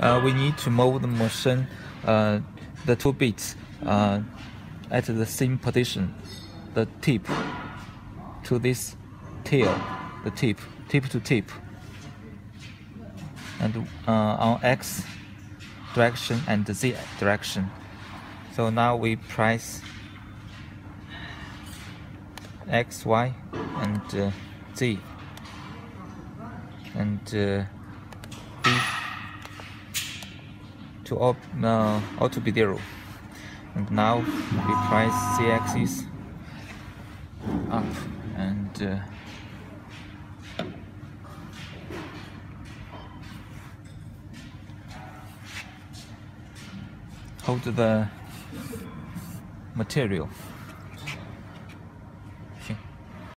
uh, we need to move the machine, uh, the two bits uh, at the same position, the tip to this tail, the tip, tip to tip, and on X direction and Z direction. So now we press X, Y, and uh, Z, and uh, B to all, uh, to be zero. And now we press Z axis up and uh, hold the material